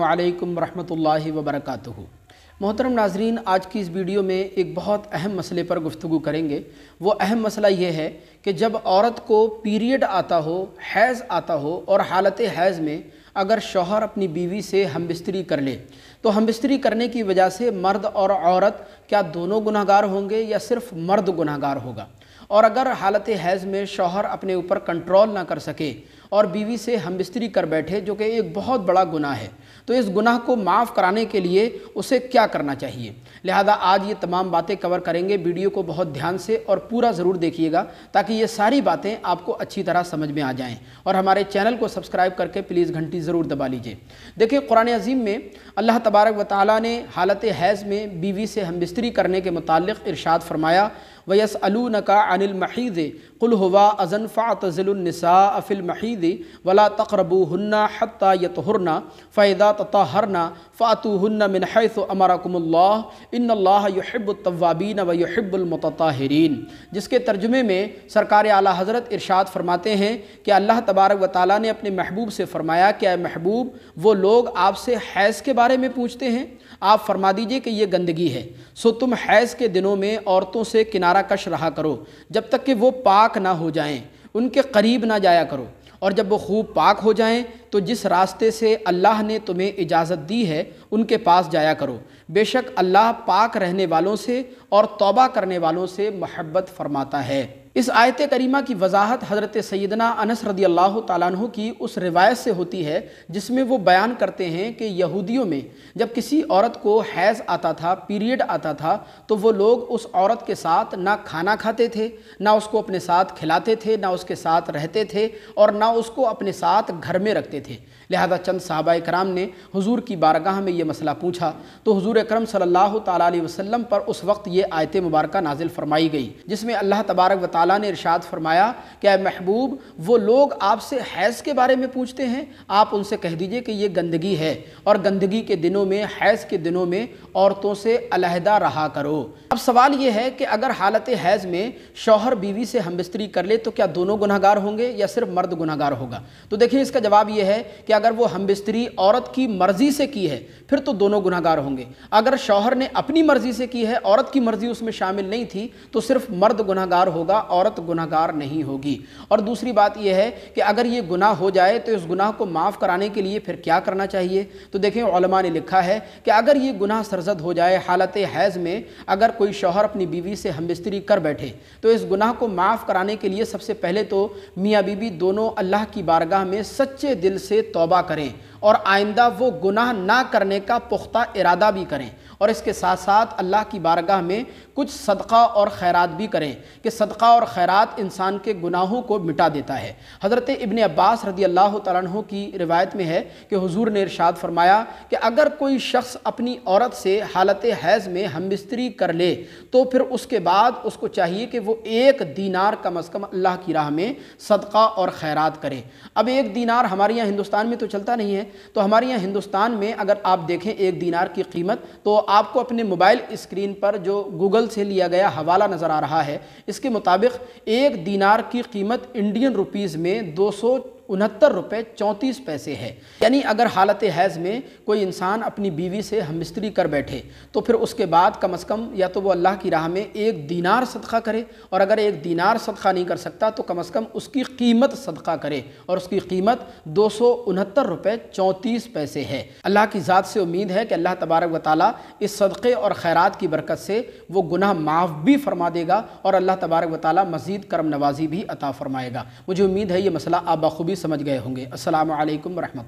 वालेकुम रहमतुल्लाहि व बरकातुहू मोहतरम नाजरीन, आज की इस वीडियो में एक बहुत अहम मसले पर गुफ्तु करेंगे। वो अहम मसला ये है कि जब औरत को पीरियड आता हो, हैज़ आता हो और हालत हैज़ में अगर शौहर अपनी बीवी से हम बिस्तरी कर ले तो हम बिस्तरी करने की वजह से मर्द और औरत क्या दोनों गुनाहगार होंगे या सिर्फ़ मर्द गुनाहगार होगा? और अगर हालत हैज़ में शौहर अपने ऊपर कंट्रोल ना कर सके और बीवी से हम बिस्तरी कर बैठे, जो कि एक बहुत बड़ा गुनाह है तो इस गुनाह को माफ़ कराने के लिए उसे क्या करना चाहिए? लिहाजा आज ये तमाम बातें कवर करेंगे। वीडियो को बहुत ध्यान से और पूरा ज़रूर देखिएगा, ताकि ये सारी बातें आपको अच्छी तरह समझ में आ जाएँ। और हमारे चैनल को सब्सक्राइब करके प्लीज़ घंटी ज़रूर दबा लीजिए। देखिए, कुरान अजीम में अल्लाह तबारक व ताली ने हालत हैज़ में बीवी से हम बिस्तरी करने के मुतालिक इरशाद फरमाया वयस अलूनका अनिल महीद। कुल हुआ अजन फ़ातज़िलनसा अफ़िल महीद। वला तकरबू हन्ना हत्ता यतहरना। फ़ैदा तताहरना। फ़ातू हन्ना मिन हैस अमरकुमुल्लाह। इन युहिब्बुत्तवाबीन व जिसके तर्जुमे में सरकार आला हज़रत इरशाद फरमाते हैं कि अल्लाह तबारक व ताली ने अपने महबूब से फ़रमाया कि महबूब, वो लोग आपसे हैज़ के बारे में पूछते हैं। आप फरमा दीजिए कि ये गंदगी है। सो तुम हैज़ के दिनों में औरतों से किनारा कश रहा करो। जब तक कि वो पाक ना हो जाएँ, उनके करीब ना जाया करो। और जब वो खूब पाक हो जाएँ तो जिस रास्ते से अल्लाह ने तुम्हें इजाज़त दी है उनके पास जाया करो। बेशक अल्लाह पाक रहने वालों से और तौबा करने वालों से महब्बत फरमाता है। इस आयत करीमा की वजाहत हज़रत सैदना अनस रदी अल्लाह तु की उस रिवायत से होती है, जिसमें वो बयान करते हैं कि यहूदियों में जब किसी औरत को हैज़ आता था, पीरियड आता था तो वो लोग उस औरत के साथ ना खाना खाते थे, ना उसको अपने साथ खिलाते थे, ना उसके साथ रहते थे और ना उसको अपने साथ घर में रखते थे। लिहाजा चंद साहबा कराम ने हजूर की बारगाह में ये मसला पूछा तो हुजूर अक्रम अलैहि वसल्लम पर उस वक्त ये आयत मुबारक नाजिल फरमाई गई, जिसमें अल्लाह तबारक व ताली ने इरशाद फरमाया कि महबूब, वो लोग आपसे हैज़ के बारे में पूछते हैं, आप उनसे कह दीजिए कि ये गंदगी है, और गंदगी के दिनों में, हैज़ के दिनों में औरतों से अलहदा रहा करो। अब सवाल ये है कि अगर हालत हैज़ में शौहर बीवी से हम बिस्तरी कर ले तो क्या दोनों गुनाहगार होंगे या सिर्फ़ मर्द गुनाहगार होगा? तो देखिए, इसका जवाब यह है कि अगर वो हम बिस्तरी औरत की मर्ज़ी से की है फिर तो दोनों गुनाहगार होंगे। अगर शौहर ने अपनी मर्ज़ी से की है, औरत की मर्ज़ी उसमें शामिल नहीं थी तो सिर्फ़ मर्द गुनाहगार होगा, औरत गुनाहगार नहीं होगी। और दूसरी बात यह है कि अगर ये गुनाह हो जाए तो इस गुनाह को माफ़ कराने के लिए फिर क्या करना चाहिए? तो देखें ने लिखा है कि अगर ये गुनाह सरजद हो जाए, हालत हैज़ में अगर कोई शौहर अपनी बीवी से हम बिस्तरी कर बैठे तो इस गुनाह को माफ़ कराने के लिए सबसे पहले तो मियाँ बीवी दोनों अल्लाह की बारगाह में सच्चे दिल से तौबा करें। और आइंदा वो गुनाह ना करने का पुख्ता इरादा भी करें। और इसके साथ साथ अल्लाह की बारगाह में कुछ सदक़ा और खैरात भी करें कि सदक़ा और खैरात इंसान के गुनाहों को मिटा देता है। हज़रत इबन अब्बास रदी अल्लाह तु की रिवायत में है कि हुजूर ने इरशाद फरमाया कि अगर कोई शख्स अपनी औरत से हालत हैज़ में हम बिस्तरी कर ले तो फिर उसके बाद उसको चाहिए कि वो एक दीनार कम अज़ कम अल्लाह की राह में सदक़ा और खैरात करे। अब एक दीनार हमारे यहाँ हिंदुस्तान में तो चलता नहीं है तो हमारे यहाँ हिंदुस्तान में अगर आप देखें एक दीनार की कीमत तो आपको अपने मोबाइल स्क्रीन पर जो गूगल से लिया गया हवाला नज़र आ रहा है, इसके मुताबिक एक दीनार की कीमत इंडियन रुपीज़ में दो सौ उनहत्तर रुपये चौंतीस पैसे है। यानी अगर हालत हैज़ में कोई इंसान अपनी बीवी से हम मिस्त्री कर बैठे तो फिर उसके बाद कम अज़ कम या तो वो अल्लाह की राह में एक दीनार सदका करे, और अगर एक दीनार सदका नहीं कर सकता तो कम अज़ कम उसकी कीमत सदका करे, और उसकी कीमत दो सौ उनहत्तर रुपये चौंतीस पैसे है। अल्लाह की ज़ात से उम्मीद है कि अल्लाह तबारक व ताली इस सदक़े और खैरात की बरकत से वो गुनाह माफ़ भी फरमा देगा, और अल्लाह तबारक व ताली मज़ीद करम नवाजी भी अता फ़रमाएगा। मुझे उम्मीद है ये मसला आप बखूबी समझ गए होंगे। असल वरहमल